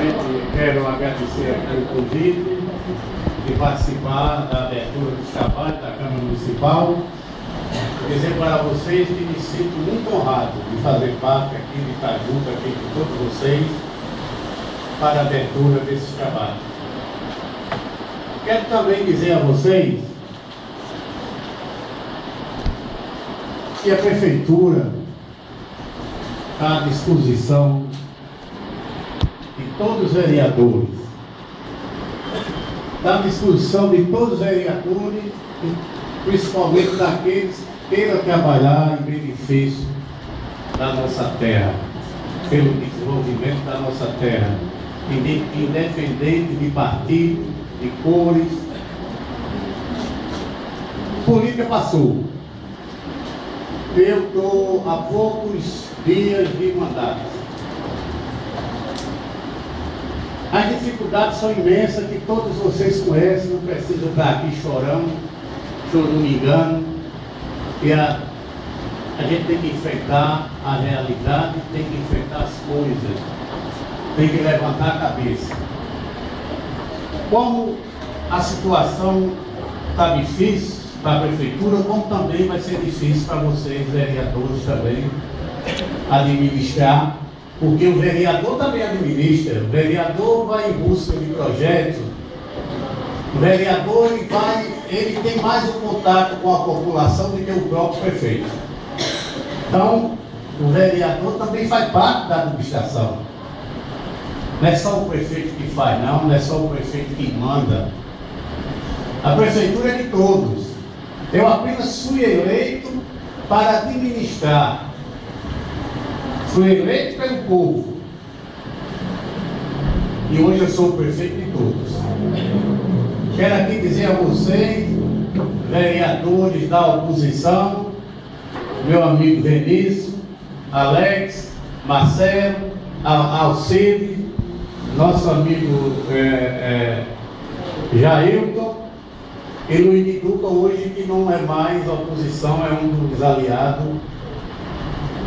Quero agradecer aqui o convite de participar da abertura dos trabalhos da Câmara Municipal. Dizer para vocês que me sinto muito honrado de fazer parte aqui, de estar junto aqui com todos vocês para a abertura desses trabalhos. Quero também dizer a vocês que a Prefeitura está à disposição todos os vereadores, à disposição de todos os vereadores, principalmente daqueles que queiram trabalhar em benefício da nossa terra, pelo desenvolvimento da nossa terra, independente de partido, de cores. Política passou. Eu estou há poucos dias de mandato. As dificuldades são imensas, que todos vocês conhecem, não preciso estar aqui chorando, choramingando. E a, a gente tem que enfrentar a realidade, tem que enfrentar as coisas, tem que levantar a cabeça. Como a situação está difícil, para a prefeitura, como também vai ser difícil para vocês, vereadores, também, administrar, porque o vereador também administra, o vereador vai em busca de projetos, o vereador ele vai, ele tem mais o contato com a população do que o próprio prefeito. Então, o vereador também faz parte da administração. Não é só o prefeito que faz, não, não é só o prefeito que manda. A prefeitura é de todos. Eu apenas fui eleito para administrar. Fui eleito pelo povo. E hoje eu sou o prefeito de todos. Quero aqui dizer a vocês, vereadores da oposição, meu amigo Vinícius, Alex, Marcelo, Alcide, nosso amigo é, é, Jailton, e Luiz Duca hoje que não é mais oposição, é um dos aliados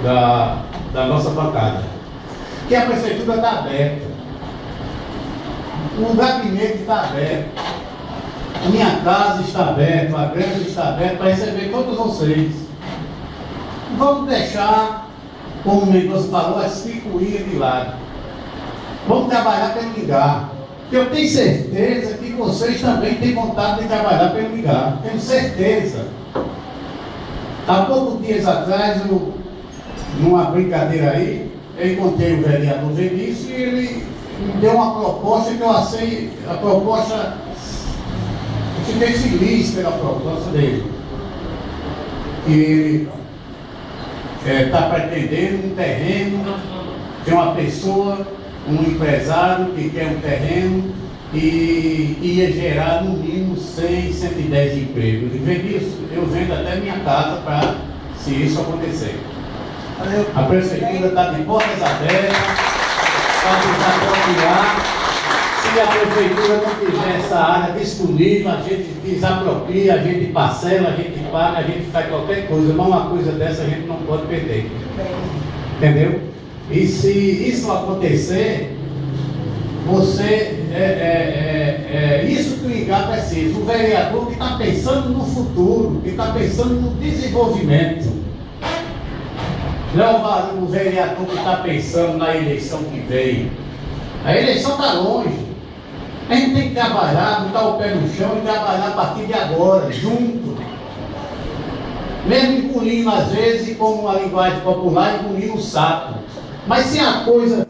da, da nossa bancada. Que a prefeitura está aberta. O gabinete está aberto. Minha casa está aberta, a granja está aberta para receber todos vocês. Vamos deixar, como o Mendonça falou, as picuinhas de lado. Vamos trabalhar para ligar. Eu tenho certeza que vocês também têm vontade de trabalhar pelo ligar. Tenho certeza. Há poucos dias atrás, eu, numa brincadeira aí, eu encontrei o vereador Vinícius e ele me deu uma proposta que eu achei, a proposta, eu fiquei feliz pela proposta dele. E ele está é, pretendendo um terreno de uma pessoa um empresário que quer um terreno e ia gerar no mínimo 100, 110 empregos. Em vez eu vendo até minha casa para se isso acontecer. A prefeitura está de portas abertas para desapropriar. Se a prefeitura não tiver essa área disponível, a gente desapropria, a gente parcela, a gente paga, a gente faz qualquer coisa, mas uma coisa dessa a gente não pode perder. Entendeu? E se isso acontecer, você é, é, é, é isso que o IGA precisa. O vereador que está pensando no futuro, que está pensando no desenvolvimento. Não o vereador que está pensando na eleição que vem. A eleição está longe. A gente tem que trabalhar, botar o pé no chão e trabalhar a partir de agora, junto. Mesmo engolindo, às vezes, como uma linguagem popular, engolindo o saco. Mas se a coisa